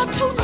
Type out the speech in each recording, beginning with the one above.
all too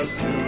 Christmas.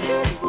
leave.